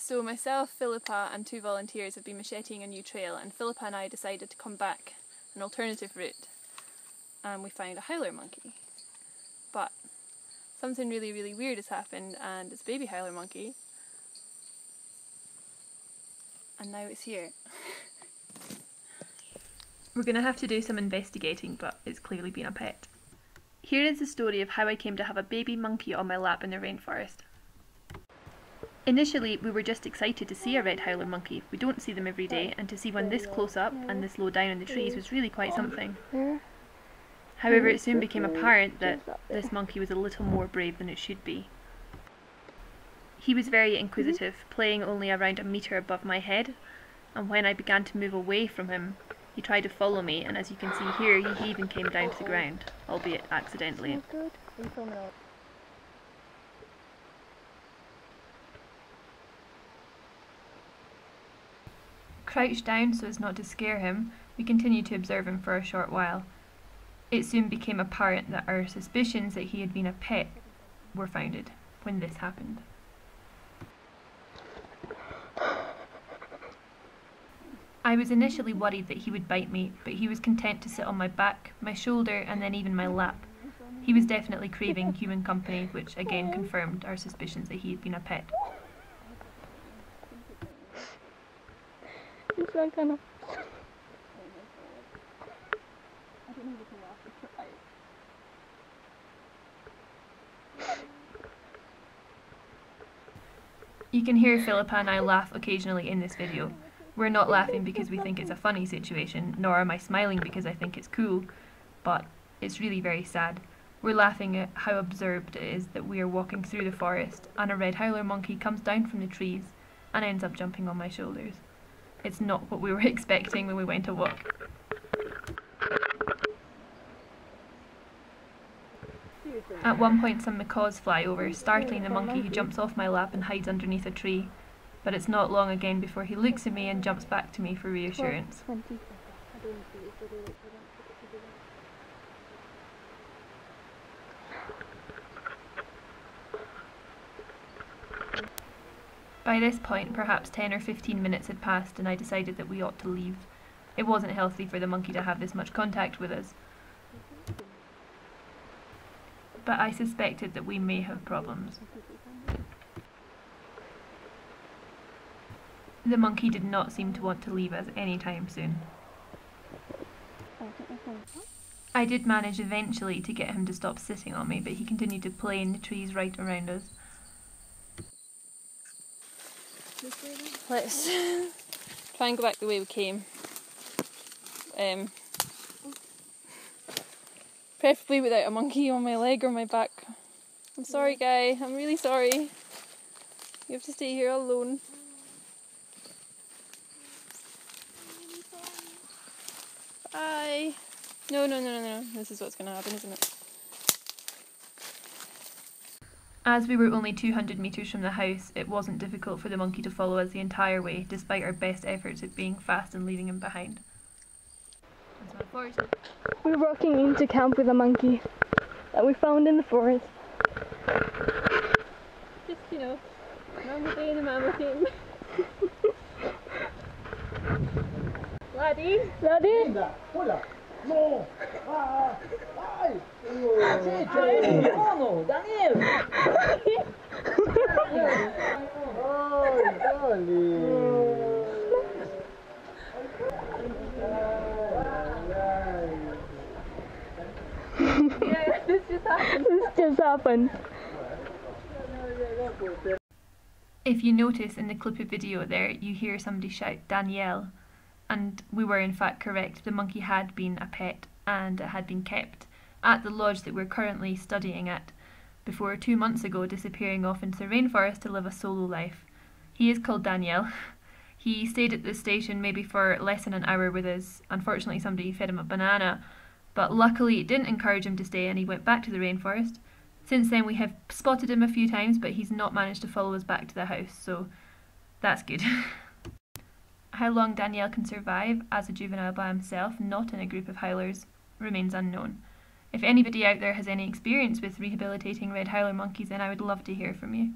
So myself, Philippa and two volunteers have been macheting a new trail and Philippa and I decided to come back an alternative route and we found a howler monkey. But something really really weird has happened and it's a baby howler monkey and now it's here. We're going to have to do some investigating but it's clearly been a pet. Here is the story of how I came to have a baby monkey on my lap in the rainforest. Initially, we were just excited to see a red howler monkey. We don't see them every day, and to see one this close up and this low down in the trees was really quite something. However, it soon became apparent that this monkey was a little more brave than it should be. He was very inquisitive, playing only around a metre above my head, and when I began to move away from him, he tried to follow me, and as you can see here, he even came down to the ground, albeit accidentally. Crouched down so as not to scare him, we continued to observe him for a short while. It soon became apparent that our suspicions that he had been a pet were founded when this happened. I was initially worried that he would bite me, but he was content to sit on my back, my shoulder, and then even my lap. He was definitely craving human company, which again confirmed our suspicions that he had been a pet. You can hear Philippa and I laugh occasionally in this video. We're not laughing because we think it's a funny situation, nor am I smiling because I think it's cool, but it's really very sad. We're laughing at how absurd it is that we are walking through the forest and a red howler monkey comes down from the trees and ends up jumping on my shoulders. It's not what we were expecting when we went to walk. At one point some macaws fly over, startling the monkey who jumps off my lap and hides underneath a tree. But it's not long again before he looks at me and jumps back to me for reassurance. By this point, perhaps 10 or 15 minutes had passed and I decided that we ought to leave. It wasn't healthy for the monkey to have this much contact with us. But I suspected that we may have problems. The monkey did not seem to want to leave us any time soon. I did manage eventually to get him to stop sitting on me, but he continued to play in the trees right around us. Let's try and go back the way we came. Um, preferably without a monkey on my leg or my back. I'm sorry, guy. I'm really sorry. You have to stay here alone. Bye. No, no, no, no, no. This is what's going to happen, isn't it? As we were only 200 metres from the house, it wasn't difficult for the monkey to follow us the entire way, despite our best efforts at being fast and leaving him behind. We're walking into camp with a monkey that we found in the forest. Just, you know, normal day in the mammoth team. Laddie? Laddie? No. Ah, ay. Vamos, Daniel. Ay, dale. yeah, this just happened. This just happened. If you notice in the clip of video there, you hear somebody shout Danielle, and we were in fact correct. The monkey had been a pet and it had been kept at the lodge that we're currently studying at before two months ago disappearing off into the rainforest to live a solo life. He is called Daniel. He stayed at the station maybe for less than an hour with us. Unfortunately, somebody fed him a banana, but luckily it didn't encourage him to stay and he went back to the rainforest. Since then, we have spotted him a few times, but he's not managed to follow us back to the house, so that's good. How long Daniel can survive as a juvenile by himself, not in a group of howlers, remains unknown. If anybody out there has any experience with rehabilitating red howler monkeys, then I would love to hear from you.